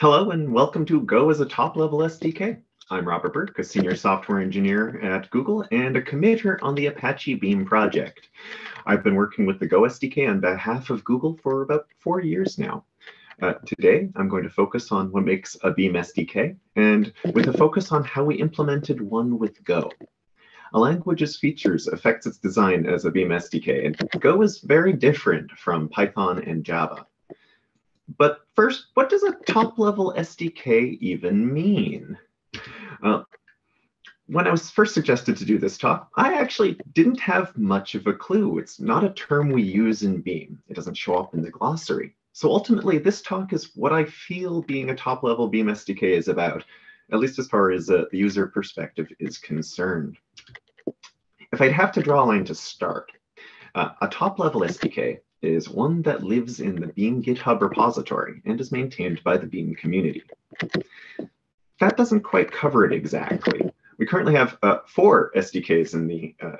Hello and welcome to Go as a top level SDK. I'm Robert Burke, a senior software engineer at Google and a committer on the Apache Beam project. I've been working with the Go SDK on behalf of Google for about four years now. Uh, today, I'm going to focus on what makes a Beam SDK and with a focus on how we implemented one with Go. A language's features affects its design as a Beam SDK, and Go is very different from Python and Java. But first, what does a top level SDK even mean? When I was first suggested to do this talk, I actually didn't have much of a clue. It's not a term we use in Beam. It doesn't show up in the glossary. So ultimately, this talk is what I feel being a top level Beam SDK is about, at least as far as uh, the user perspective is concerned. If I'd have to draw a line to start, uh, a top level SDK is one that lives in the Beam GitHub repository and is maintained by the Beam community. That doesn't quite cover it exactly. We currently have uh, four SDKs in the, uh,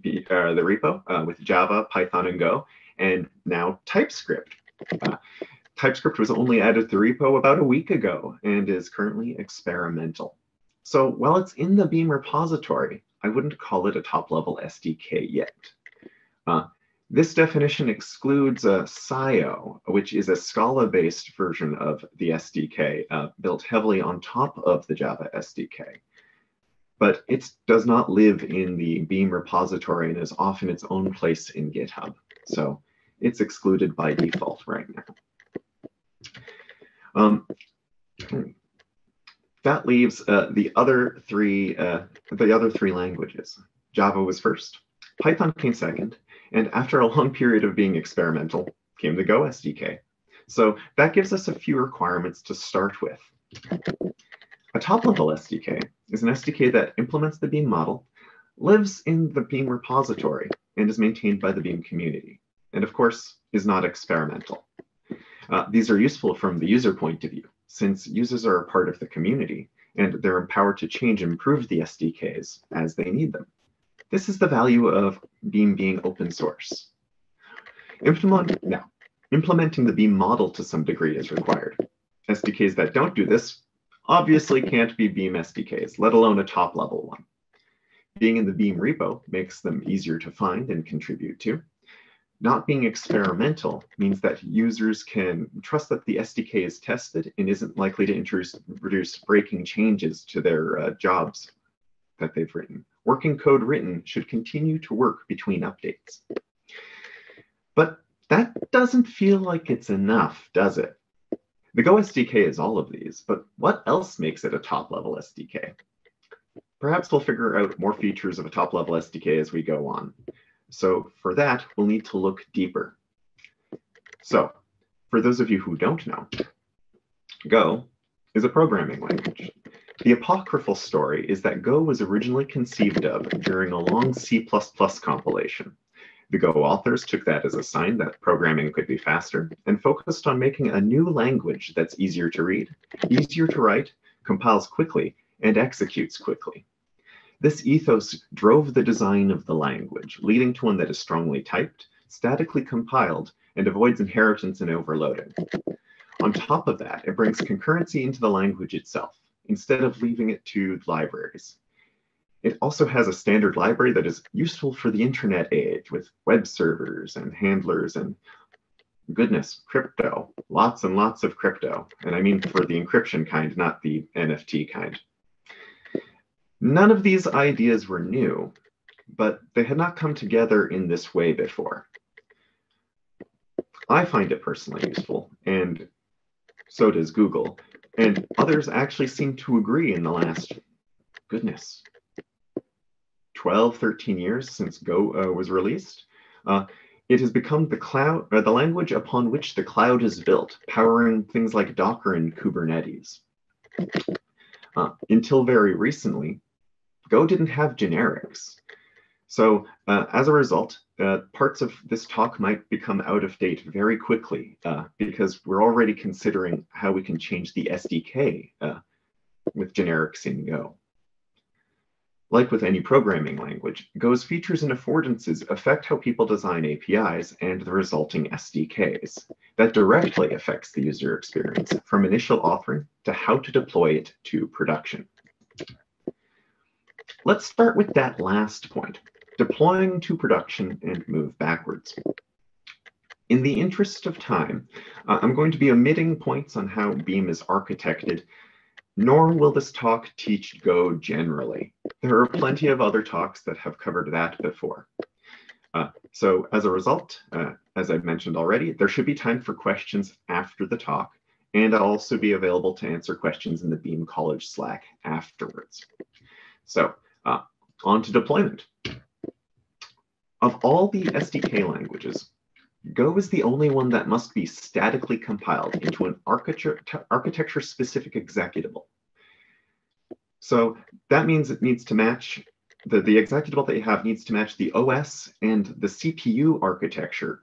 B, uh, the repo uh, with Java, Python, and Go, and now TypeScript. Uh, TypeScript was only added to the repo about a week ago and is currently experimental. So while it's in the Beam repository, I wouldn't call it a top-level SDK yet. Uh, this definition excludes a Scio, which is a Scala-based version of the SDK uh, built heavily on top of the Java SDK. But it does not live in the Beam repository and is often its own place in GitHub. So it's excluded by default right now. Um, that leaves uh, the other three uh, the other three languages. Java was first, Python came second, and after a long period of being experimental, came the Go SDK. So that gives us a few requirements to start with. A top-level SDK is an SDK that implements the Beam model, lives in the Beam repository, and is maintained by the Beam community, and of course, is not experimental. Uh, these are useful from the user point of view, since users are a part of the community, and they're empowered to change and improve the SDKs as they need them. This is the value of Beam being open source. Implement, now, implementing the Beam model to some degree is required. SDKs that don't do this obviously can't be Beam SDKs, let alone a top level one. Being in the Beam repo makes them easier to find and contribute to. Not being experimental means that users can trust that the SDK is tested and isn't likely to introduce breaking changes to their uh, jobs that they've written working code written should continue to work between updates. But that doesn't feel like it's enough, does it? The Go SDK is all of these, but what else makes it a top-level SDK? Perhaps we'll figure out more features of a top-level SDK as we go on. So for that, we'll need to look deeper. So for those of you who don't know, Go is a programming language. The apocryphal story is that Go was originally conceived of during a long C++ compilation. The Go authors took that as a sign that programming could be faster and focused on making a new language that's easier to read, easier to write, compiles quickly, and executes quickly. This ethos drove the design of the language, leading to one that is strongly typed, statically compiled, and avoids inheritance and overloading. On top of that, it brings concurrency into the language itself instead of leaving it to libraries. It also has a standard library that is useful for the internet age with web servers and handlers and goodness, crypto, lots and lots of crypto. And I mean for the encryption kind, not the NFT kind. None of these ideas were new, but they had not come together in this way before. I find it personally useful, and so does Google, and others actually seem to agree in the last, goodness, 12, 13 years since Go uh, was released. Uh, it has become the cloud, uh, the language upon which the cloud is built, powering things like Docker and Kubernetes. Uh, until very recently, Go didn't have generics. So uh, as a result, uh, parts of this talk might become out of date very quickly uh, because we're already considering how we can change the SDK uh, with generics in Go. Like with any programming language, Go's features and affordances affect how people design APIs and the resulting SDKs. That directly affects the user experience from initial authoring to how to deploy it to production. Let's start with that last point, deploying to production and move backwards. In the interest of time, uh, I'm going to be omitting points on how Beam is architected nor will this talk teach Go generally. There are plenty of other talks that have covered that before. Uh, so as a result, uh, as I've mentioned already, there should be time for questions after the talk, and I'll also be available to answer questions in the Beam College Slack afterwards. So uh, on to deployment. Of all the SDK languages, Go is the only one that must be statically compiled into an architecture-specific executable. So that means it needs to match, the, the executable that you have needs to match the OS and the CPU architecture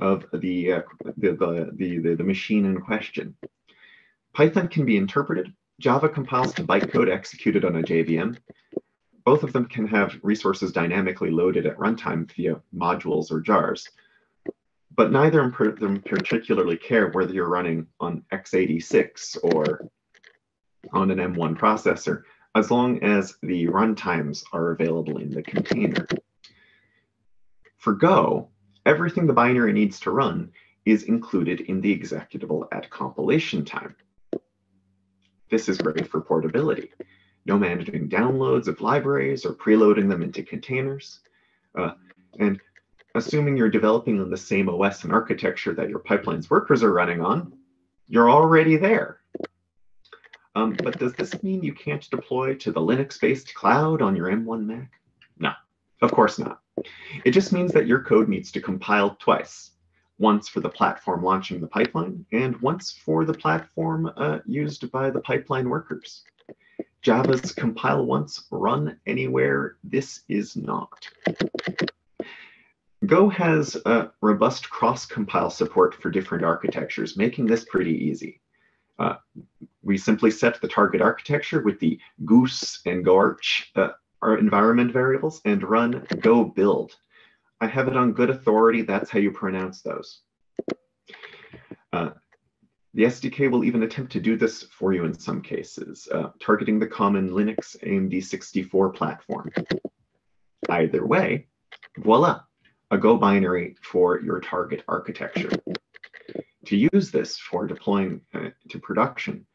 of the, uh, the, the, the, the machine in question. Python can be interpreted. Java compiles to bytecode executed on a JVM. Both of them can have resources dynamically loaded at runtime via modules or jars but neither of them particularly care whether you're running on x86 or on an M1 processor, as long as the runtimes are available in the container. For Go, everything the binary needs to run is included in the executable at compilation time. This is great for portability. No managing downloads of libraries or preloading them into containers. Uh, and assuming you're developing on the same OS and architecture that your pipeline's workers are running on, you're already there. Um, but does this mean you can't deploy to the Linux-based cloud on your M1 Mac? No, of course not. It just means that your code needs to compile twice, once for the platform launching the pipeline and once for the platform uh, used by the pipeline workers. Java's compile once, run anywhere, this is not. Go has a robust cross-compile support for different architectures, making this pretty easy. Uh, we simply set the target architecture with the GOOS and GOARCH uh, our environment variables and run go build. I have it on good authority. That's how you pronounce those. The SDK will even attempt to do this for you in some cases, uh, targeting the common Linux AMD 64 platform. Either way, voila, a Go binary for your target architecture. To use this for deploying uh, to production,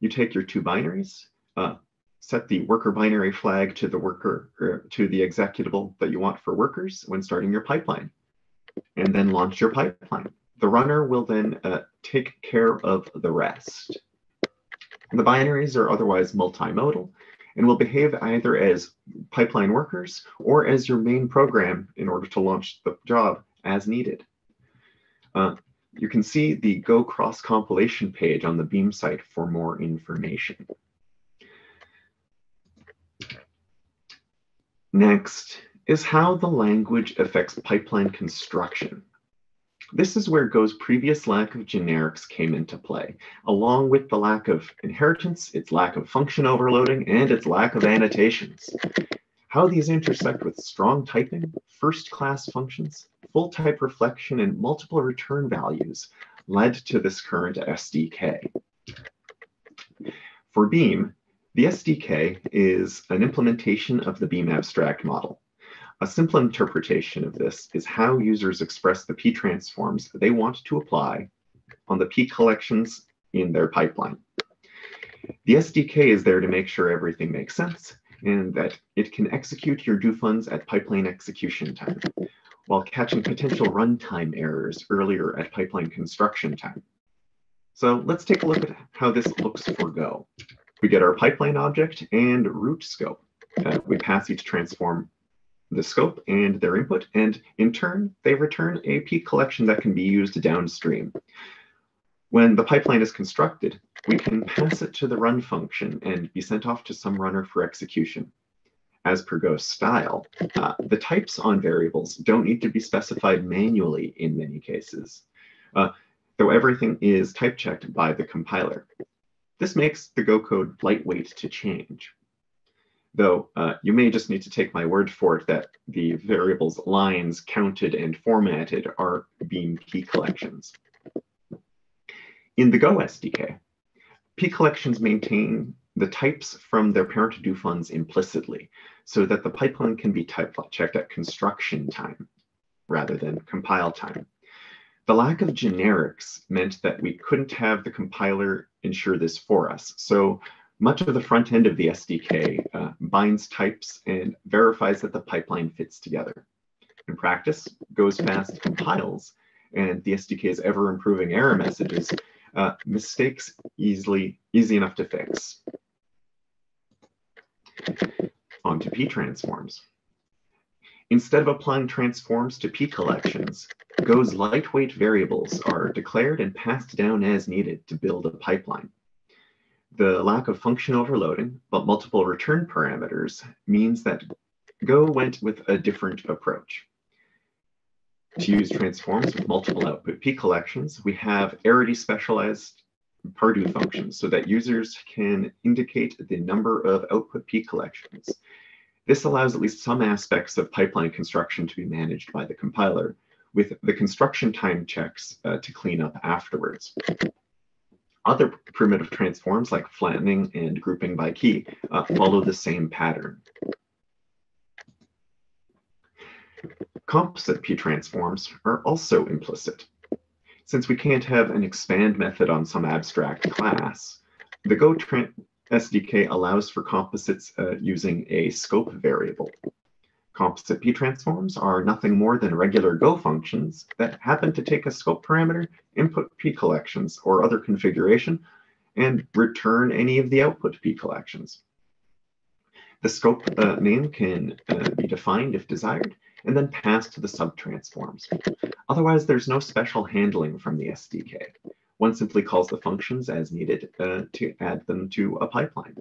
you take your two binaries, uh, set the worker binary flag to the worker er, to the executable that you want for workers when starting your pipeline, and then launch your pipeline. The runner will then uh, take care of the rest. The binaries are otherwise multimodal and will behave either as pipeline workers or as your main program in order to launch the job as needed. Uh, you can see the Go cross compilation page on the Beam site for more information. Next is how the language affects pipeline construction. This is where Go's previous lack of generics came into play, along with the lack of inheritance, its lack of function overloading, and its lack of annotations. How these intersect with strong typing, first-class functions, full-type reflection, and multiple return values led to this current SDK. For Beam, the SDK is an implementation of the Beam abstract model. A simple interpretation of this is how users express the P transforms they want to apply on the P collections in their pipeline. The SDK is there to make sure everything makes sense and that it can execute your DoFuns at pipeline execution time while catching potential runtime errors earlier at pipeline construction time. So let's take a look at how this looks for Go. We get our pipeline object and root scope. Uh, we pass each transform the scope and their input, and in turn, they return a P collection that can be used downstream. When the pipeline is constructed, we can pass it to the run function and be sent off to some runner for execution. As per Go style, uh, the types on variables don't need to be specified manually in many cases, uh, though everything is type checked by the compiler. This makes the Go code lightweight to change. Though uh, you may just need to take my word for it that the variables lines counted and formatted are beam p collections. In the Go SDK, p collections maintain the types from their parent DoFuns implicitly so that the pipeline can be type checked at construction time rather than compile time. The lack of generics meant that we couldn't have the compiler ensure this for us. So much of the front end of the SDK uh, binds types and verifies that the pipeline fits together. In practice, Go's fast compiles, and the SDK's ever improving error messages, uh, mistakes easily easy enough to fix. On to P transforms. Instead of applying transforms to P collections, Go's lightweight variables are declared and passed down as needed to build a pipeline. The lack of function overloading, but multiple return parameters means that Go went with a different approach. To use transforms with multiple output P collections, we have arity specialized ParDo functions so that users can indicate the number of output P collections. This allows at least some aspects of pipeline construction to be managed by the compiler, with the construction time checks uh, to clean up afterwards. Other primitive transforms like flattening and grouping by key uh, follow the same pattern. Composite P transforms are also implicit. Since we can't have an expand method on some abstract class, the Go SDK allows for composites uh, using a scope variable. Composite p-transforms are nothing more than regular Go functions that happen to take a scope parameter, input p collections or other configuration, and return any of the output p collections. The scope uh, name can uh, be defined if desired, and then passed to the subtransforms. Otherwise, there's no special handling from the SDK. One simply calls the functions as needed uh, to add them to a pipeline.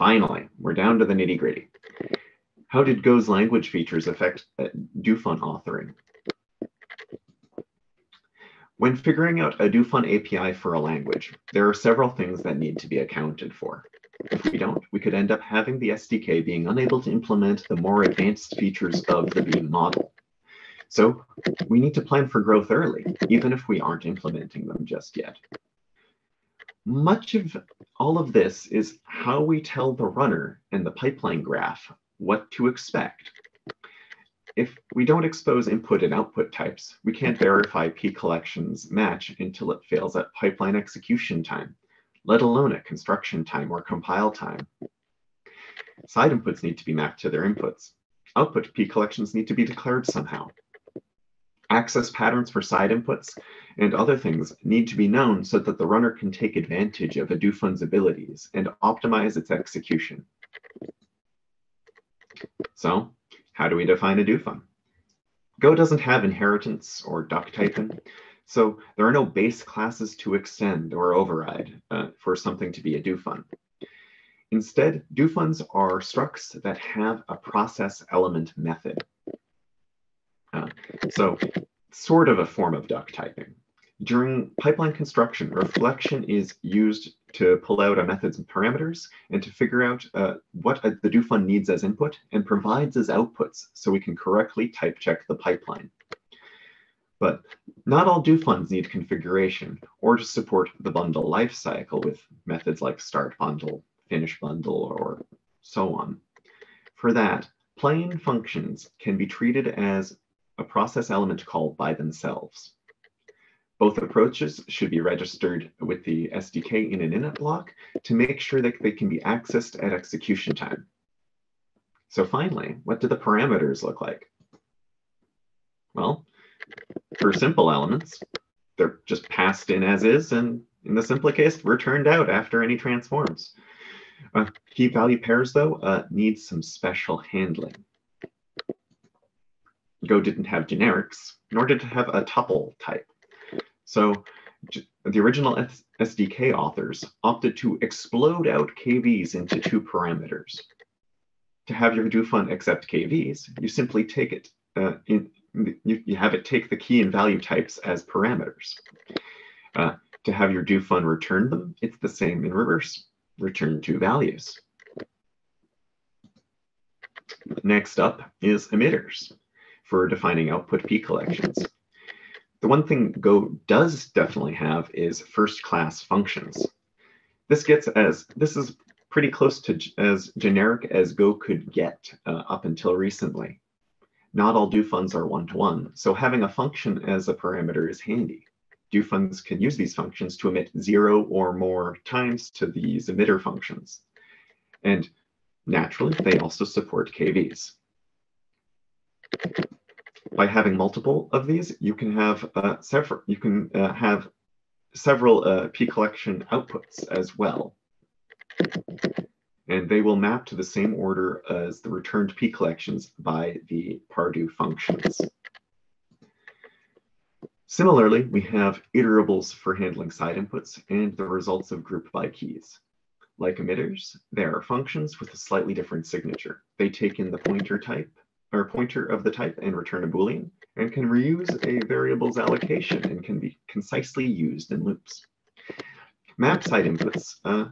Finally, we're down to the nitty gritty. How did Go's language features affect uh, DoFun authoring? When figuring out a DoFun API for a language, there are several things that need to be accounted for. If we don't, we could end up having the SDK being unable to implement the more advanced features of the Beam model. So we need to plan for growth early, even if we aren't implementing them just yet. Much of all of this is how we tell the runner and the pipeline graph what to expect. If we don't expose input and output types, we can't verify P collections match until it fails at pipeline execution time, let alone at construction time or compile time. Side inputs need to be mapped to their inputs. Output P collections need to be declared somehow access patterns for side inputs, and other things need to be known so that the runner can take advantage of a DoFun's abilities and optimize its execution. So how do we define a DoFun? Go doesn't have inheritance or duck typing, so there are no base classes to extend or override uh, for something to be a DoFun. Instead, DoFuns are structs that have a process element method. Uh, so sort of a form of duck typing. During pipeline construction, reflection is used to pull out a method's parameters and to figure out uh, what the DoFun needs as input and provides as outputs so we can correctly type check the pipeline. But not all DoFuns need configuration or to support the bundle lifecycle with methods like start bundle, finish bundle, or so on. For that, plain functions can be treated as a process element called by themselves. Both approaches should be registered with the SDK in an init block to make sure that they can be accessed at execution time. So finally, what do the parameters look like? Well, for simple elements, they're just passed in as is, and in the simple case, returned out after any transforms. Uh, key value pairs, though, uh, need some special handling. Go didn't have generics, nor did it have a tuple type. So the original SDK authors opted to explode out KVs into two parameters. To have your DoFun accept KVs, you simply take it, uh, in, you, you, have it take the key and value types as parameters. Uh, to have your DoFun return them, it's the same in reverse. return two values. Next up is emitters for defining output P collections. The one thing Go does definitely have is first class functions. This gets as, this is pretty close to as generic as Go could get uh, up until recently. Not all DoFuns are one-to-one, -one, so having a function as a parameter is handy. DoFuns can use these functions to emit zero or more times to these emitter functions. And naturally, they also support KVs. By having multiple of these, you can have uh, several. You can uh, have several uh, P collection outputs as well and they will map to the same order as the returned P collections by the ParDo functions. Similarly, we have iterables for handling side inputs and the results of group by keys. Like emitters, they are functions with a slightly different signature. They take in the pointer type or pointer of the type and return a Boolean and can reuse a variable's allocation and can be concisely used in loops. Map side inputs uh,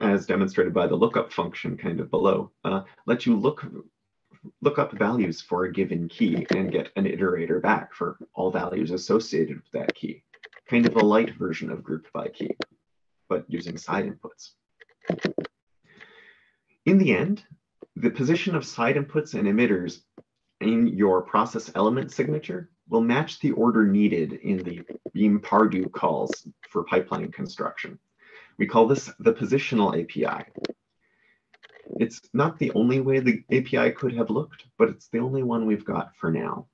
as demonstrated by the lookup function kind of below, uh, let you look look up values for a given key and get an iterator back for all values associated with that key. Kind of a light version of group by key, but using side inputs. In the end, the position of side inputs and emitters in your process element signature will match the order needed in the beam ParDo calls for pipeline construction. We call this the positional API. It's not the only way the API could have looked, but it's the only one we've got for now.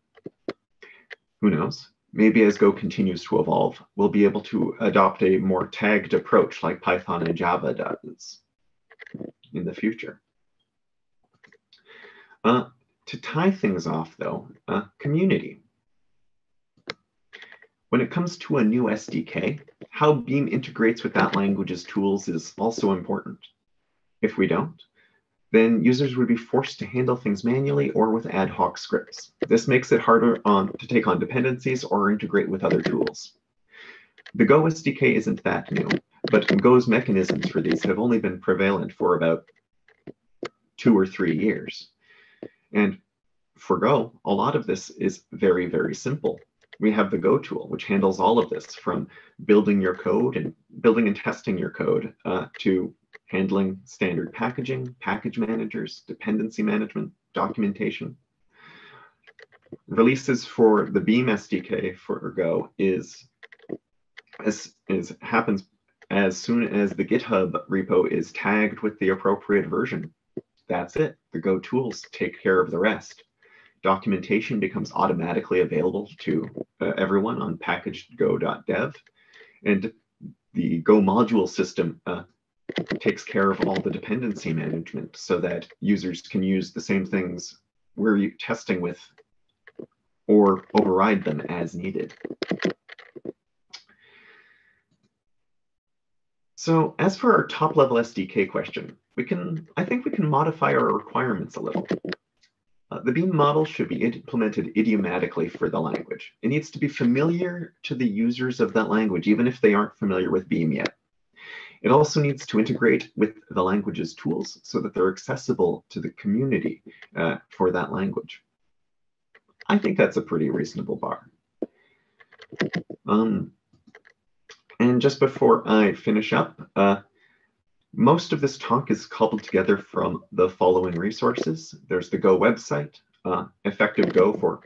Who knows? Maybe as Go continues to evolve, we'll be able to adopt a more tagged approach like Python and Java does in the future. Uh, to tie things off, though, uh, community. When it comes to a new SDK, how Beam integrates with that language's tools is also important. If we don't, then users would be forced to handle things manually or with ad hoc scripts. This makes it harder on, to take on dependencies or integrate with other tools. The Go SDK isn't that new, but Go's mechanisms for these have only been prevalent for about two or three years. And for Go, a lot of this is very, very simple we have the Go tool, which handles all of this from building your code and building and testing your code uh, to handling standard packaging, package managers, dependency management, documentation. Releases for the Beam SDK for Go is, as is happens as soon as the GitHub repo is tagged with the appropriate version. That's it. Go tools take care of the rest documentation becomes automatically available to uh, everyone on pkg.go.dev. And the Go module system uh, takes care of all the dependency management so that users can use the same things we're testing with or override them as needed. So as for our top level SDK question, we can, I think we can modify our requirements a little. Uh, the Beam model should be implemented idiomatically for the language. It needs to be familiar to the users of that language, even if they aren't familiar with Beam yet. It also needs to integrate with the language's tools so that they're accessible to the community uh, for that language. I think that's a pretty reasonable bar. Um, and just before I finish up, uh, most of this talk is cobbled together from the following resources. There's the Go website, uh, Effective Go for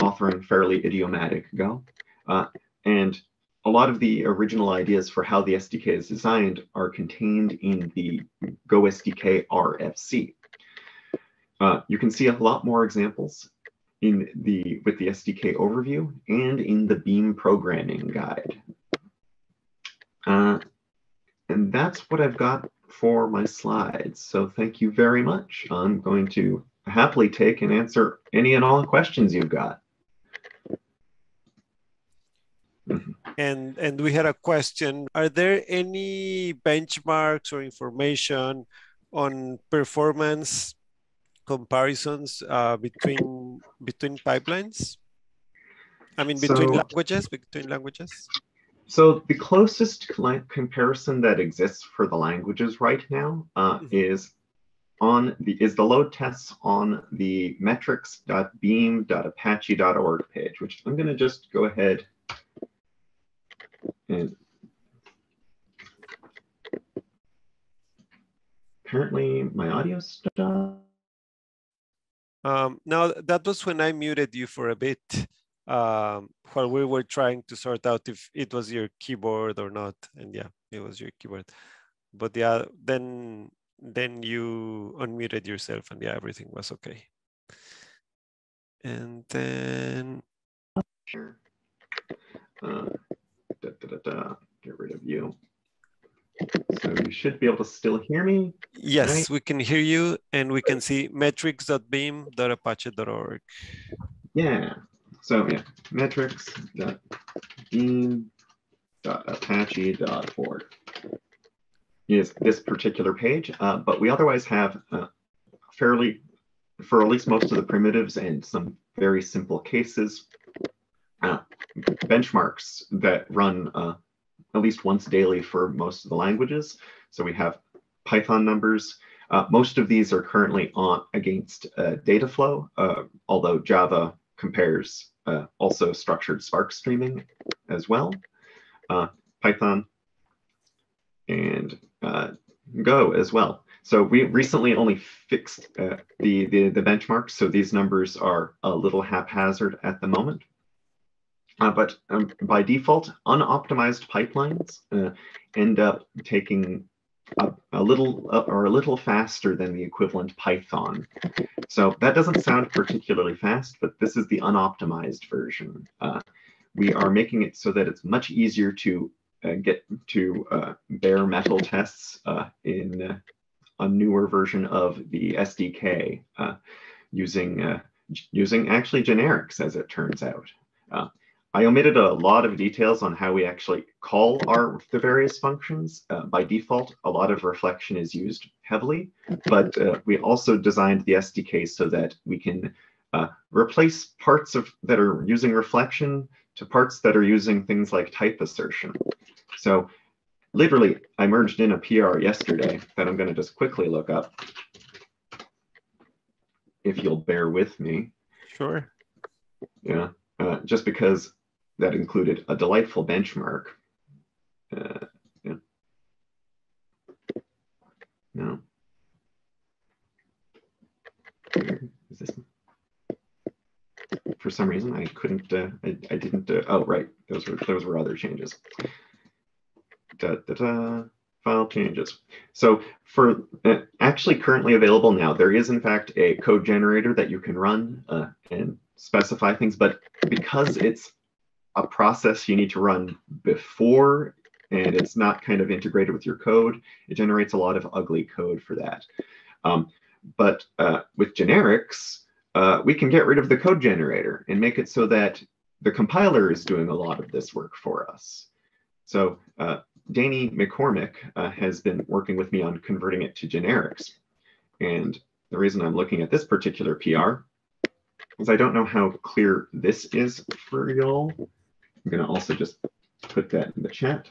authoring fairly idiomatic Go. Uh, and a lot of the original ideas for how the SDK is designed are contained in the Go SDK RFC. Uh, you can see a lot more examples in the with the SDK overview and in the Beam programming guide. Uh, and that's what I've got for my slides. So thank you very much. I'm going to happily take and answer any and all questions you've got. And, and we had a question, are there any benchmarks or information on performance comparisons uh, between between pipelines? I mean, between so, languages, between languages? So the closest comparison that exists for the languages right now uh, mm-hmm. is on the is the load tests on the metrics.beam.apache.org page, which I'm going to just go ahead and apparently my audio stopped. Um, now that was when I muted you for a bit um, while we were trying to sort out if it was your keyboard or not. And yeah, it was your keyboard. But yeah, then then you unmuted yourself and yeah, everything was okay. And then sure. Uh, da, da, da, Get rid of you. So you should be able to still hear me. Yes, right? we can hear you and we can see metrics.beam.apache.org. Yeah. So yeah, metrics metrics.beam.apache.org is this particular page, uh, but we otherwise have uh, fairly, for at least most of the primitives and some very simple cases, uh, benchmarks that run uh, at least once daily for most of the languages. So we have Python numbers. Uh, most of these are currently on against uh, Dataflow, although Java compares also structured Spark streaming as well. Python and uh, Go as well. So we recently only fixed uh, the, the, the benchmarks. So these numbers are a little haphazard at the moment. Uh, but um, by default, unoptimized pipelines uh, end up taking a, a little uh, or a little faster than the equivalent Python. So that doesn't sound particularly fast, but this is the unoptimized version. Uh, we are making it so that it's much easier to uh, get to uh, bare metal tests uh, in a newer version of the SDK using using actually generics, as it turns out. I omitted a lot of details on how we actually call our the various functions. Uh, by default, a lot of reflection is used heavily, but uh, we also designed the SDK so that we can uh, replace parts of that are using reflection to parts that are using things like type assertion. So literally, I merged in a PR yesterday that I'm going to just quickly look up if you'll bear with me. Sure. Yeah, uh, just because that included a delightful benchmark. Uh, yeah. No. Is this? for some reason I couldn't, uh, I, I didn't, uh, oh, right, those were, those were other changes. Da, da, da, file changes. So for uh, actually currently available now, there is in fact a code generator that you can run uh, and specify things, but because it's a process you need to run before and it's not kind of integrated with your code, it generates a lot of ugly code for that. Um, but uh, with generics, uh, we can get rid of the code generator and make it so that the compiler is doing a lot of this work for us. So uh, Danny McCormick uh, has been working with me on converting it to generics. And the reason I'm looking at this particular PR is I don't know how clear this is for y'all. I'm going to also just put that in the chat.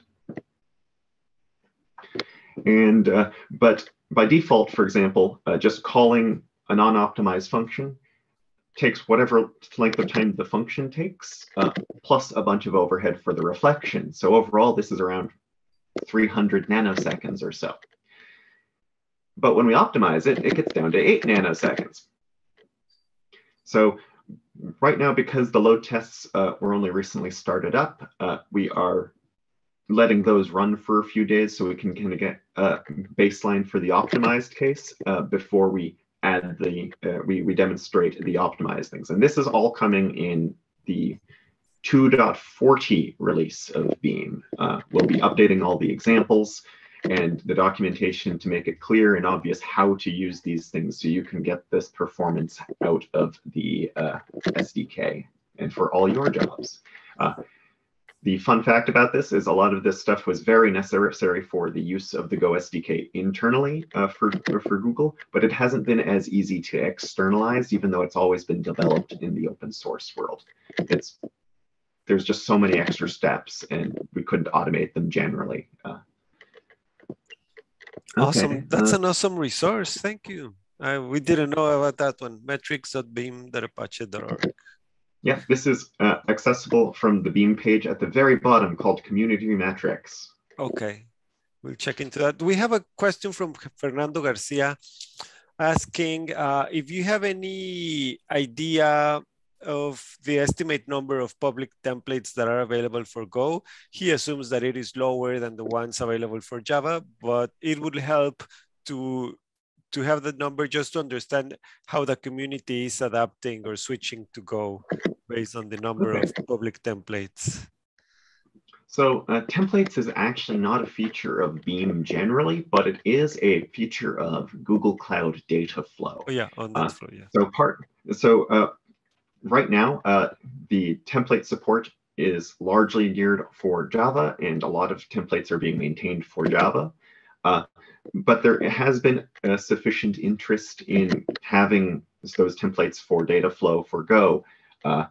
And, uh, but by default, for example, uh, just calling a non-optimized function takes whatever length of time the function takes, uh, plus a bunch of overhead for the reflection. So overall, this is around 300 nanoseconds or so. But when we optimize it, it gets down to eight nanoseconds. So right now, because the load tests uh, were only recently started up, uh, we are letting those run for a few days so we can kind of get a baseline for the optimized case uh, before we add the, uh, we, we demonstrate the optimized things. And this is all coming in the 2.40 release of Beam. Uh, we'll be updating all the examples and the documentation to make it clear and obvious how to use these things so you can get this performance out of the uh, SDK and for all your jobs. Uh, the fun fact about this is a lot of this stuff was very necessary for the use of the Go SDK internally uh, for, for Google, but it hasn't been as easy to externalize, even though it's always been developed in the open source world. It's there's just so many extra steps and we couldn't automate them generally. Uh, awesome. okay, That's uh, an awesome resource. Thank you. Uh, we didn't know about that one. metrics.beam.apache.org. Yeah, this is uh, accessible from the Beam page at the very bottom called Community Metrics. Okay, we'll check into that. We have a question from Fernando Garcia asking uh, if you have any idea of the estimate number of public templates that are available for Go. He assumes that it is lower than the ones available for Java, but it would help to to have the number just to understand how the community is adapting or switching to Go based on the number of public templates. So uh, templates is actually not a feature of Beam generally, but it is a feature of Google Cloud Dataflow. Oh yeah, on that uh, flow, yeah. So part, so uh, right now, uh, the template support is largely geared for Java, and a lot of templates are being maintained for Java. Uh, but there has been a sufficient interest in having those templates for Dataflow for Go uh,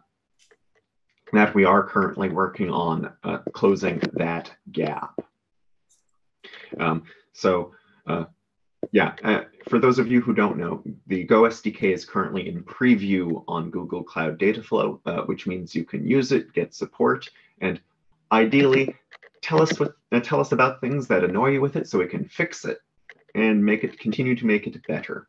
that we are currently working on uh, closing that gap. Um, so uh, yeah, uh, for those of you who don't know, the Go SDK is currently in preview on Google Cloud Dataflow, uh, which means you can use it, get support, and ideally tell us what uh, tell us about things that annoy you with it so we can fix it and make it continue to make it better.